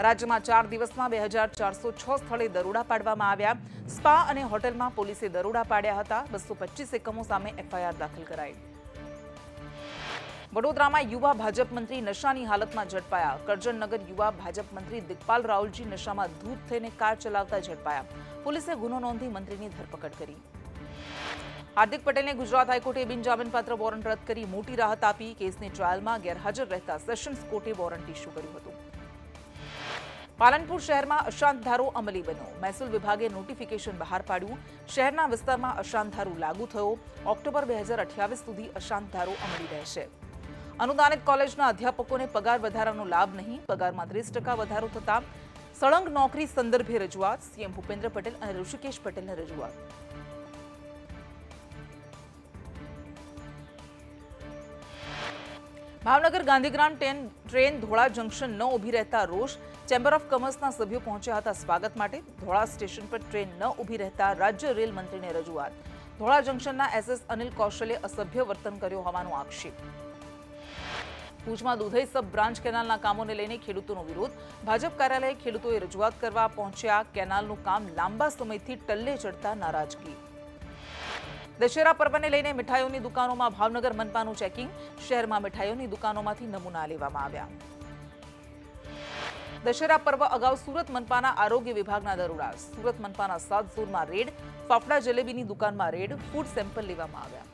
રાજ્યમાં ચાર દિવસમાં બે હજાર ચારસો છ સ્થળે દરોડા પાડવામાં આવ્યા. સ્પા અને હોટેલમાં પોલીસે દરોડા પાડ્યા હતા. બસો પચીસ એકમો સામે એફઆઈઆર દાખલ કરાઈ. વડોદરામાં યુવા ભાજપ મંત્રી નશાની હાલતમાં ઝડપાયા. કરજણનગર યુવા ભાજપ મંત્રી દિગપાલ રાઉલજી નશામાં ધૂત થઈને કાર ચલાવતા ઝડપાયા. પોલીસે ગુનો નોંધી મંત્રીની ધરપકડ કરી. હાર્દિક પટેલને ગુજરાત હાઈકોર્ટે બિનજામીનપાત્ર વોરંટ રદ કરી મોટી રાહત આપી. કેસની ટ્રાયલમાં ગેરહાજર રહેતા સેશન્સ કોર્ટે વોરંટ ઇસ્યુ કર્યું હતું. પાલનપુર શહેરમાં અશાંત ધારો અમલી બન્યો. મહેસૂલ વિભાગે નોટિફિકેશન બહાર પાડ્યું. શહેરના વિસ્તારમાં અશાંત ધારો લાગુ થયો. ઓક્ટોબર બે હજાર અઠ્યાવીસ સુધી અશાંત ધારો અમલી રહેશે. અનુદાનિત કોલેજના અધ્યાપકોને પગાર વધારાનો લાભ નહીં. પગારમાં ત્રીસ ટકા વધારો થતાં સળંગ નોકરી સંદર્ભે રજૂઆત. સીએમ ભૂપેન્દ્ર પટેલ અને ઋષિકેશ પટેલને રજૂઆત. Bhavnagar Gandhigram train train Dhola junction ન ઊભી રહેતા રોષ. ચેમ્બર ઓફ કોમર્સના સભ્યો પહોંચ્યા હતા સ્વાગત માટે. ધોળા સ્ટેશન પર ટ્રેન ન ઊભી રહેતા રાજ્ય રેલ મંત્રીને રજૂઆત. ધોળા જંકશનના એસએસ અનિલ કૌશલે અસભ્ય વર્તન કર્યો હોવાનો આક્ષેપ. ભુજમાં દુધઈ સબ બ્રાન્ચ કેનાલના કામોને લઈને ખેડૂતોનો વિરોધ. ભાજપ કાર્યાલયે ખેડૂતોએ રજૂઆત કરવા પહોંચ્યા. કેનાલનું કામ લાંબા સમયથી ટલ્લે ચડતા નારાજગી. દશેરા પર્વને લઈને મીઠાઈઓની દુકાનોમાં ભાવનગર મનપાનું ચેકિંગ શહેરમાં મીઠાઈઓની દુકાનોમાંથી નમૂના લેવામાં આવ્યા. દશેરા પર્વ અગાઉ સુરત મનપાના આરોગ્ય વિભાગના દરોડા. સુરત મનપાના સાત ઝોનમાં રેડ, ફાફડા જલેબીની દુકાનમાં રેડ ફૂડ સેમ્પલ લેવામાં આવ્યા.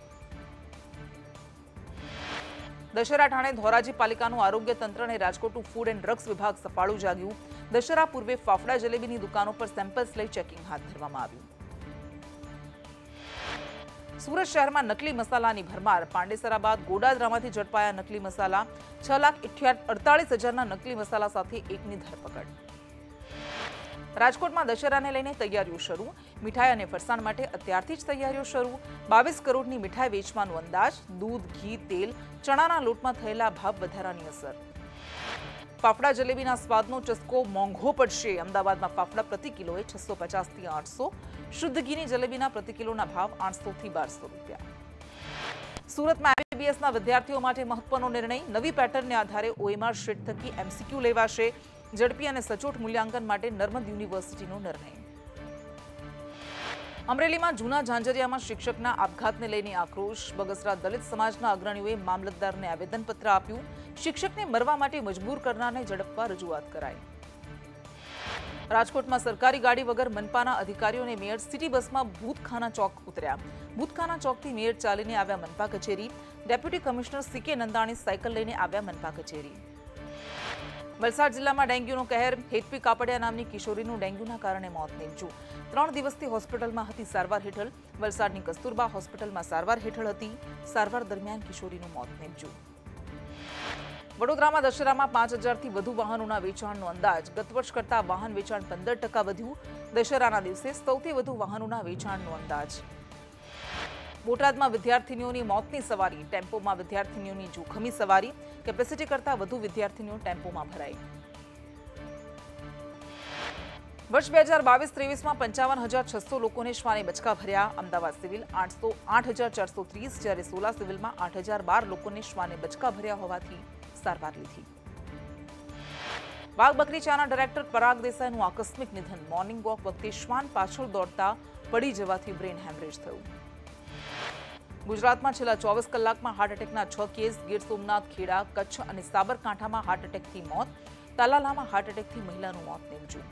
દશેરા ઠાણે ધોરાજી પાલિકાનું આરોગ્ય તંત્ર અને રાજકોટનું ફૂડ એન્ડ ડ્રગ્સ વિભાગ સફાળું જાગ્યું. દશેરા પૂર્વે ફાફડા જલેબીની દુકાનો પર સેમ્પલ્સ લઈ ચેકિંગ હાથ ધરવામાં આવ્યું. સુરત શહેરમાં નકલી મસાલાની ભરમાર. પાંડેસરા બાદ ગોડાદરામાંથી ઝડપાયા નકલી મસાલા. છ લાખ અડતાલીસ હજારના નકલી મસાલા સાથે એકની ધરપકડ. રાજકોટમાં દશેરાને લઈને તૈયારીઓ શરૂ. મીઠાઈ અને ફરસાણ માટે અત્યારથી જ તૈયારીઓ શરૂ. બાવીસ કરોડની મીઠાઈ વેચવાનો અંદાજ. દૂધ, ઘી, તેલ ચણાના લોટમાં થયેલા ભાવ વધારાની અસર. ફાફડા જલેબીના સ્વાદનો ચસ્કો મોંઘો પડશે. અમદાવાદમાં ફાફડા પ્રતિ કિલોએ છસો પચાસથી આઠસો, શુદ્ધ ઘીની જલેબીના પ્રતિ કિલોના ભાવ આઠસોથી બારસો રૂપિયા. સુરતમાં એમબીબીએસના વિદ્યાર્થીઓ માટે મહત્વનો નિર્ણય, નવી પેટર્નને આધારે ઓએમઆર શીટ થકી એમસીક્યુ લેવાશે. ઝડપી અને સચોટ મૂલ્યાંકન માટે નર્મદ યુનિવર્સિટીનો નિર્ણય. અમરેલીમાં જૂના ઝાંઝરિયામાં શિક્ષકના આપઘાતને લઈને આક્રોશ. બગસરા દલિત સમાજના અગ્રણીઓએ મામલતદારને આવેદનપત્ર આપ્યું. શિક્ષકને મરવા માટે મજબૂર કરનારને ઝડપવા રજૂઆત કરાઈ. રાજકોટમાં સરકારી ગાડી વગર મનપાના અધિકારીઓ અને મેયર સિટી બસમાં ભૂતખાના ચોક ઉતર્યા. ભૂતખાના ચોકથી મેયર ચાલીને આવ્યા મનપા કચેરી. Deputy commissioner CK Nandani cycle લઈને આવ્યા મનપા કચેરી. વલસાડ જિલ્લામાં ડેન્ગ્યુનો કહેર હેતપી કાપડિયા નામની કિશોરીનું ડેન્ગ્યુના કારણે મોત નીપજ્યું. ત્રણ દિવસથી હોસ્પિટલમાં હતી સારવાર હેઠળ. વલસાડની કસ્તુરબા હોસ્પિટલમાં સારવાર હેઠળ હતી. સારવાર દરમિયાન કિશોરીનું મોત નીપજ્યું. વડોદરામાં દશેરામાં પાંચ હજારથી વધુ વાહનોના વેચાણનો અંદાજ. ગત વર્ષ કરતાં વાહન વેચાણ પંદર ટકા વધ્યું. દશેરાના દિવસે સૌથી વધુ વાહનોના વેચાણનો અંદાજ. બોટાદમાં વિદ્યાર્થીનીઓની મોતની સવારી, ટેમ્પોમાં વિદ્યાર્થીનીઓની જોખમી સવારી, કેપેસિટી કરતાં વધુ વિદ્યાર્થીનીઓ ટેમ્પોમાં ભરાઈ. વર્ષ બે હજાર બાવીસ ત્રેવીસમાં પંચાવન હજાર છસો લોકોને શ્વાને બચકા ભર્યા. અમદાવાદ સિવિલ આઠસો આઠ હજાર ચારસો ત્રીસ, જ્યારે સોલા સિવિલમાં આઠ હજાર બાર લોકોને શ્વાને બચકા ભર્યા હોવાથી સારવાર લીધી. વાઘ બકરીચાના ડાયરેક્ટર પરાગ દેસાઈનું આકસ્મિક નિધન. મોર્નિંગ વોક વખતે શ્વાન પાછળ દોડતા પડી જવાથી બ્રેન હેમરેજ થયું. ગુજરાતમાં છેલ્લા ચોવીસ કલાકમાં હાર્ટ એટેકના છ કેસ, ગીર સોમનાથ, ખેડા, કચ્છ અને સાબરકાંઠામાં હાર્ટ એટેકથી મોત, તાલાલામાં હાર્ટ એટેકથી મહિલાનું મોત નીપજ્યું.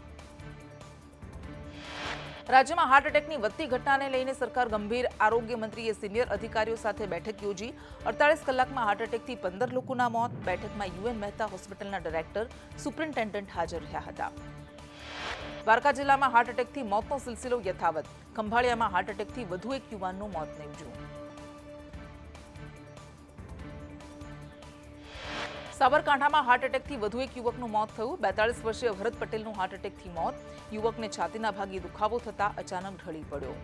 રાજ્યમાં હાર્ટ એટેકની વધતી ઘટનાને લઈને સરકાર ગંભીર આરોગ્ય મંત્રીએ સિનિયર અધિકારીઓ સાથે બેઠક યોજી. અડતાલીસ કલાકમાં હાર્ટ એટેકથી પંદર લોકોના મોત. બેઠકમાં યુએન મહેતા હોસ્પિટલના ડાયરેક્ટર સુપ્રિન્ટેન્ડન્ટ હાજર રહ્યા હતા. દ્વારકા જિલ્લામાં હાર્ટ એટેકથી મોતનો સિલસિલો યથાવત. ખંભાળિયામાં હાર્ટ એટેકથી વધુ એક યુવાનનું મોત નીપજ્યું. સાબરકાંઠામાં હાર્ટ એટેકથી વધુ એક યુવકનું મોત થયું. બેતાળીસ વર્ષીય ભરત પટેલનું હાર્ટ એટેકથી મોત. યુવકને છાતીના ભાગે દુખાવો થતા અચાનક ઢળી પડ્યો.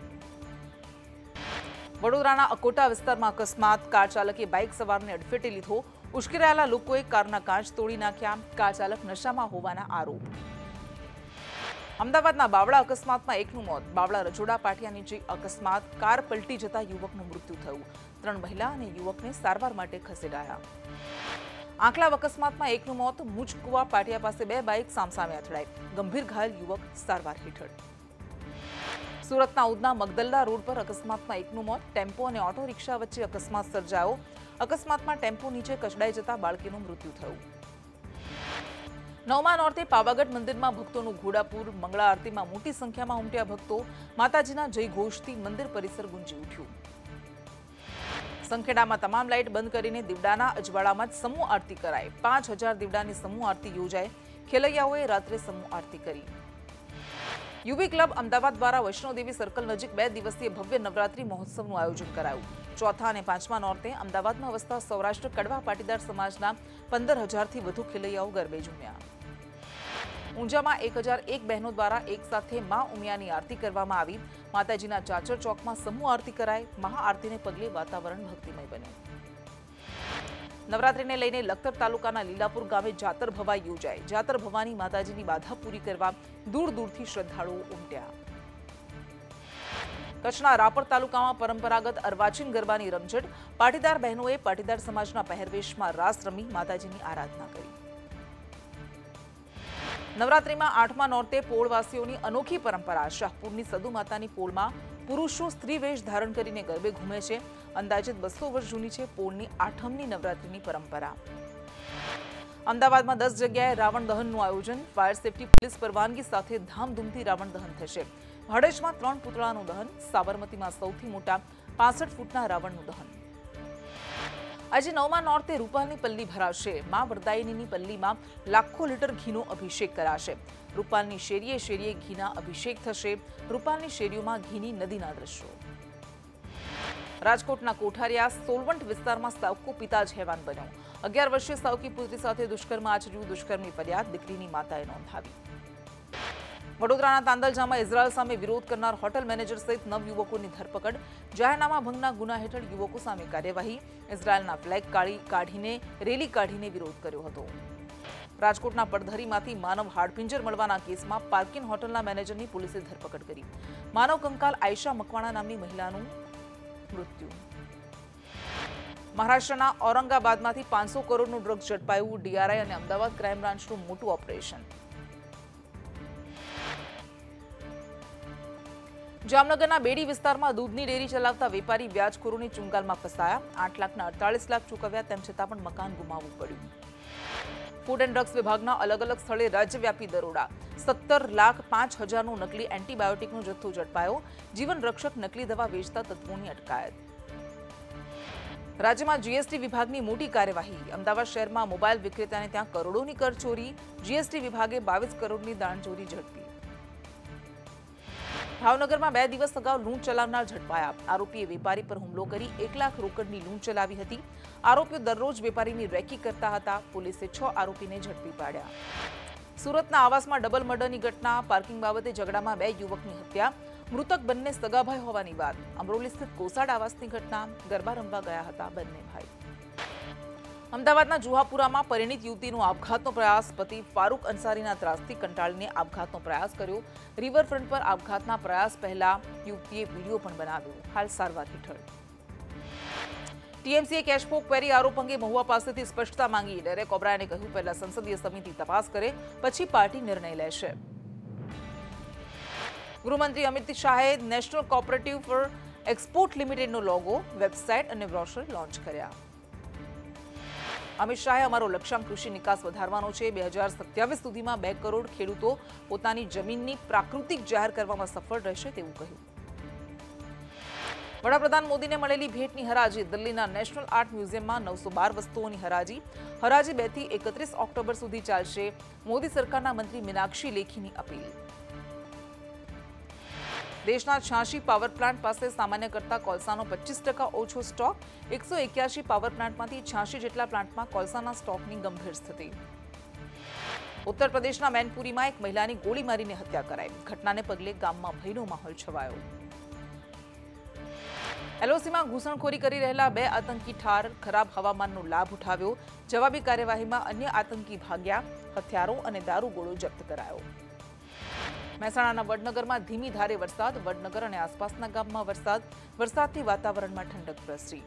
વડોદરાના અકોટા વિસ્તારમાં અકસ્માત. કાર ચાલકે બાઇક સવારને અડફેટે લીધો. ઉશ્કેરાયેલા લોકોએ કારના કાચ તોડી નાખ્યા. કાર ચાલક નશામાં હોવાના આરોપ. અમદાવાદના બાવળા અકસ્માતમાં એકનું મોત. બાવળા રજોડા પાટિયા નીચે અકસ્માત. કાર પલટી જતા યુવકનું મૃત્યુ થયું. ત્રણ મહિલા અને યુવકને સારવાર માટે ખસેડાયા. આંકલા અકસ્માતમાં એકનું મોત મુજકુવા પાટિયા પાસે બે બાઇક સામસામે અથડાઈ. ગંભીર ઘાયલ યુવક સારવાર હેઠળ. સુરતના ઉદના મગદલ્લા રોડ પર અકસ્માતમાં એકનું મોત, ટેમ્પો અને ઓટો રિક્ષા વચ્ચે અકસ્માત સર્જાયો. અકસ્માતમાં ટેમ્પો નીચે કચડાઈ જતા બાળકીનું મૃત્યુ થયું. નવમા નોર્તે પાવાગઢ મંદિરમાં ભક્તોનું ઘોડાપુર, મંગળા આરતીમાં મોટી સંખ્યામાં ઉમટ્યા ભક્તો. માતાજીના જય ઘોષથી મંદિર પરિસર ગુંજી ઉઠ્યું. સંખેડામાં તમામ લાઇટ બંધ કરીને દીવડાના અજવાળામાં જ સમૂહ આરતી કરાઈ. પાંચ હજાર દીવડાની સમૂહ આરતી યોજાઈ. ખેલૈયાઓએ રાત્રે સમૂહ આરતી કરી. યુવી ક્લબ અમદાવાદ દ્વારા વૈષ્ણોદેવી સર્કલ નજીક બે દિવસીય ભવ્ય નવરાત્રી મહોત્સવનું આયોજન કરાયું. ચોથા અને પાંચમા નોરતે અમદાવાદમાં વસતા સૌરાષ્ટ્ર કડવા પાટીદાર સમાજના પંદર હજારથી વધુ ખેલૈયાઓ ગરબે ઝૂમ્યા. ઊંઝામાં એક હજાર એક બહેનો દ્વારા એકસાથે મા ઉમિયાની આરતી કરવામાં આવી. માતાજીના ચાચર ચોકમાં સમૂહ આરતી કરાઈ. મહાઆરતીને પગલે વાતાવરણ ભક્તિમય બન્યું. નવરાત્રીને લઈને લખતર તાલુકાના લીલાપુર ગામે જાતર ભવા યોજાઈ. જાતર ભવાની માતાજીની બાધા પૂરી કરવા દૂર દૂરથી શ્રદ્ધાળુઓ ઉમટ્યા. કચ્છના રાપર તાલુકામાં પરંપરાગત અર્વાચીન ગરબાની રમઝટ પાટીદાર બહેનોએ પાટીદાર સમાજના પહેરવેશમાં રાસ રમી માતાજીની આરાધના કરી. નવરાત્રીમાં આઠમા નોરતે પોળવાસીઓની અનોખી પરંપરા. શાહપુરની સદુ માતાની પોળમાં પુરુષો સ્ત્રી વેશ ધારણ કરીને ગરબે ઘૂમે છે. અંદાજિત બસો વર્ષ જૂની છે પોળની આઠમની નવરાત્રીની પરંપરા. અમદાવાદમાં દસ જગ્યાએ રાવણ દહનનું આયોજન. ફાયર સેફટી પોલીસ પરવાનગી સાથે ધામધૂમથી રાવણ દહન થશે. હડેજમાં ત્રણ પુતળાનું દહન. સાબરમતીમાં સૌથી મોટા પાસઠ ફૂટના રાવણનું દહન. આજે નવમા નોર્તે રૂપાલની પલ્લી ભરાશે મા વરદાયનીની પલ્લીમાં લાખો લીટર ઘીનો અભિષેક કરાશે. રૂપાલની શેરીએ શેરીએ ઘીના અભિષેક થશે. રૂપાલની શેરીઓમાં ઘીની નદીના દ્રશ્યો. રાજકોટના કોઠારિયા સોલવંટ વિસ્તારમાં સાવકો પિતા જ હેવાન બન્યો. અગિયાર વર્ષીય સાવકી પુત્રી સાથે દુષ્કર્મ આચર્યું, દુષ્કર્મની ફરિયાદ, દીકરીની માતાએ નોંધાવી. વડોદરાના તાંદલજામાં ઇઝરાયલ સામે વિરોધ કરનાર હોટેલ મેનેજર સહિત નવ યુવકોની ધરપકડ. જાહેરનામા ભંગના ગુના હેઠળ યુવકો સામે કાર્યવાહી. ઇઝરાયલના ફ્લેગ કાઢી કાઢીને, રેલી કાઢીને વિરોધ કર્યો હતો. રાજકોટના પડધરીમાંથી માનવ હાડપિંજર મળવાના કેસમાં પાર્કિન હોટલના મેનેજરની પોલીસે ધરપકડ કરી. માનવ કંકાલ આયશા મકવાણા નામની મહિલાનું મૃત્યુ. મહારાષ્ટ્રના ઔરંગાબાદમાંથી પાંચસો કરોડનું ડ્રગ્સ ઝડપાયું ડીઆરઆઈ અને અમદાવાદ ક્રાઇમ બ્રાન્ચનું મોટું ઓપરેશન. જામનગરના બેડી વિસ્તારમાં દૂધની ડેરી ચલાવતા વેપારી વ્યાજખોરોની ચુંગાલમાં ફસાયા. આઠ લાખના અડતાલીસ લાખ ચૂકવ્યા, તેમ છતાં પણ મકાન ગુમાવવું પડ્યું. ફૂડ એન્ડ ડ્રગ્સ વિભાગના અલગ અલગ સ્થળે રાજ્યવ્યાપી દરોડા. સત્તર લાખ પાંચ હજારનું નકલી એન્ટીબાયોટિકનો જથ્થો ઝડપાયો. જીવન રક્ષક નકલી દવા વેચતા તત્વોની અટકાયત. રાજ્યમાં જીએસટી વિભાગની મોટી કાર્યવાહી. અમદાવાદ શહેરમાં મોબાઈલ વિક્રેતાને ત્યાં કરોડોની કરચોરી. જીએસટી વિભાગે બાવીસ કરોડની દાણચોરી ઝડપી. ભાવનગરમાં બે દિવસ અગાઉ લૂંટ ચલાવનાર ઝડપાયા. આરોપીએ વેપારી પર હુમલો કરી એક લાખ રોકડની લૂંટ ચલાવી હતી. આરોપીઓ દરરોજ વેપારીની રેકી કરતા હતા. પોલીસે છ આરોપીને ઝડપી પાડ્યા. સુરતના આવાસમાં ડબલ મર્ડરની ઘટના, પાર્કિંગ બાબતે ઝઘડામાં બે યુવકની હત્યા, મૃતક બંને સગાભાઈ હોવાની વાત. અમરોલી સ્થિત કોસાડ આવાસની ઘટના, ગરબા રમવા ગયા હતા બંને ભાઈ. અમદાવાદના જુહાપુરામાં પરિણીત યુવતીનો આપઘાતનો પ્રયાસ પતિ ફારૂક અંસારીના ત્રાસથી કંટાળીને આપઘાતનો પ્રયાસ કર્યો રિવરફ્રન્ટ પર આપઘાતના પ્રયાસ પહેલા યુવતીએ વિડીયો પણ બનાવ્યો હાલ સારવાર હેઠળ ટીએમસીએ કેશપોક ક્વેરી આરોપ અંગે મહુવા પાસેથી સ્પષ્ટતા માંગી ડેરેક ઓબ્રાયને કહ્યું પહેલા સંસદીય સમિતિ તપાસ કરે પછી પાર્ટી નિર્ણય લેશે ગૃહમંત્રી અમિત શાહે નેશનલ કોઓપરેટિવ ફોર એક્સપોર્ટ લિમિટેડનો લોગો વેબસાઇટ અને બ્રોશર લોન્ચ કર્યા અમિત શાહે અમારો લક્ષ્યાંક કૃષિ નિકાસ વધારવાનો છે. બે હજાર સત્યાવીસ સુધીમાં બે કરોડ ખેડૂતો પોતાની જમીનની પ્રાકૃતિક જાહેર કરવામાં સફળ રહેશે તેવું કહ્યું. વડાપ્રધાન મોદીને મળેલી ભેટની હરાજી, દિલ્હીના નેશનલ આર્ટ મ્યુઝિયમમાં નવસો બાર વસ્તુઓની હરાજી. હરાજી બેથી એકત્રીસ ઓક્ટોબર સુધી ચાલશે. મોદી સરકારના મંત્રી મીનાક્ષી લેખીની અપીલ. દેશના છ્યાસી પાવર પ્લાન્ટ પાસે સામાન્ય કરતા કોલસાનો પચીસ ટકા ઓછો સ્ટોક એકસો એક્યાસી પાવર પ્લાન્ટમાંથી છ્યાસી જેટલા પ્લાન્ટમાં કોલસાના સ્ટોકની ગંભીર સ્થિતિ. ઉત્તર પ્રદેશના મેનપુરીમાં એક મહિલાની ગોળી મારીને હત્યા કરાઈ. ઘટનાને પગલે ગામમાં ભયનો માહોલ છવાયો. એલઓસીમાં ઘૂસણખોરી કરી રહેલા બે આતંકી ઠાર ખરાબ હવામાનનો લાભ ઉઠાવ્યો. જવાબી કાર્યવાહીમાં અન્ય આતંકી ભાગ્યા, હથિયારો અને દારૂગોળો જપ્ત કરાયો. મહેસાણાના વડનગરમાં ધીમી ધારે વરસાદ, વડનગર અને આસપાસના ગામમાં વરસાદ. વરસાદથી વાતાવરણમાં ઠંડક પ્રસરી.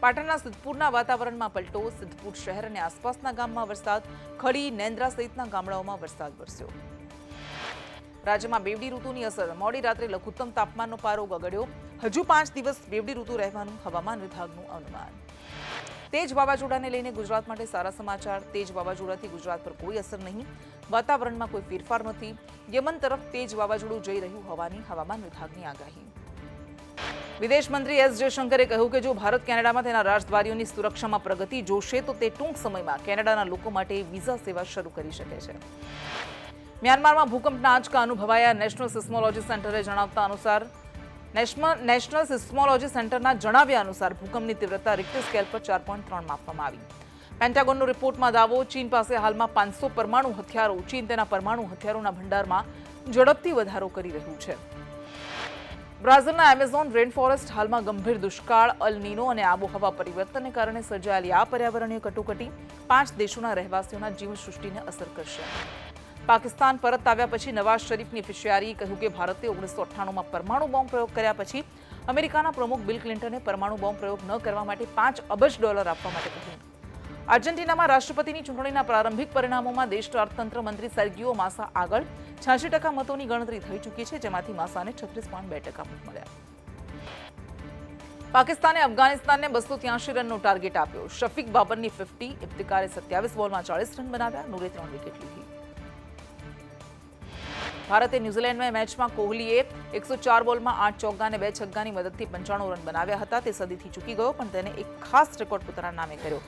પાટણના સિદ્ધપુરના વાતાવરણમાં પલટો, સિદ્ધપુર શહેર અને આસપાસના ગામમાં વરસાદ. ખડી નેન્દ્રા સહિતના ગામડાઓમાં વરસાદ વરસ્યો. રાજ્યમાં બેવડી ઋતુની અસર. મોડી રાત્રે લઘુત્તમ તાપમાનનો પારો ગગડ્યો હજુ પાંચ દિવસ બેવડી ઋતુ રહેવાનું હવામાન વિભાગનું અનુમાન. તેજ વાવાઝોડાને લઈને ગુજરાત માટે સારા સમાચાર. તેજ વાવાઝોડાથી ગુજરાત પર કોઈ અસર નહીં. વાતાવરણમાં કોઈ ફેરફાર નથી. યમન તરફ તેજ વાવાઝોડું જઈ રહ્યું હોવાની હવામાન વિભાગની આગાહી. વિદેશ મંત્રી એસ જયશંકરે કહ્યું કે જો ભારત કેનેડામાં તેના રાજદ્વારીઓની સુરક્ષામાં પ્રગતિ જોશે, તો તે ટૂંક સમયમાં કેનેડાના લોકો માટે વિઝા સેવા શરૂ કરી શકે છે. મ્યાનમારમાં ભૂકંપના આંચકા અનુભવાયા. નેશનલ સિસ્મોલોજી સેન્ટરે જણાવતા અનુસાર નેશનલ સિસ્મોલોજી સેન્ટરના જણાવ્યા અનુસાર ભૂકંપની તીવ્રતા રિક્ટર સ્કેલ પર ચાર પોઈન્ટ ત્રણ માપવામાં આવી. પેન્ટાગોનનો રિપોર્ટમાં દાવો, ચીન પાસે હાલમાં પાંચસો પરમાણુ હથિયારો. ચીન તેના પરમાણુ હથિયારોના ભંડારમાં ઝડપથી વધારો કરી રહ્યું છે. બ્રાઝિલના એમેઝોન રેન ફોરેસ્ટ હાલમાં ગંભીર દુષ્કાળ, અલ નીનો અને આબોહવા પરિવર્તનને કારણે સર્જાયેલી આ પર્યાવરણીય કટોકટી પાંચ દેશોના રહેવાસીઓના જીવસૃષ્ટિને અસર કરશે. પાકિસ્તાન પરત આવ્યા પછી નવાઝ શરીફની ફિશિયારીએ કહ્યું કે ભારતે ઓગણીસો અઠ્ઠાણુંમાં પરમાણુ બોમ્બ પ્રયોગ કર્યા પછી અમેરિકાના પ્રમુખ બિલ ક્લિન્ટને પરમાણુ બોમ્બ પ્રયોગ ન કરવા માટે પાંચ અબજ ડોલર આપવા માટે કહ્યું. આર્જેન્ટિનામાં રાષ્ટ્રપતિની ચૂંટણીના પ્રારંભિક પરિણામોમાં દેશના અર્થતંત્ર મંત્રી સર્ગીઓ માસા આગળ છ્યાસી ટકા મતોની ગણતરી થઈ ચૂકી છે, જેમાંથી માસાને છત્રીસ પોઈન્ટ બે ટકા મત મળ્યા. પાકિસ્તાને અફઘાનિસ્તાનને બસો ત્યાસી રનનો ટાર્ગેટ આપ્યો. શફીક બાબરની ફિફ્ટી ઇફ્તિકારે સત્યાવીસ બોલમાં ચાલીસ રન બનાવ્યા. નૂરે ત્રણ વિકેટ લીધી. ભારતે ન્યૂઝીલેન્ડમાં મેચમાં કોહલીએ એકસો ચાર બોલમાં આઠ ચોગ્ગા અને બે છગ્ગાની મદદથી પંચાણું રન બનાવ્યા હતા. તે સદીથી ચૂકી ગયો, પણ તેને એક ખાસ રેકોર્ડ પોતાના નામે કર્યો.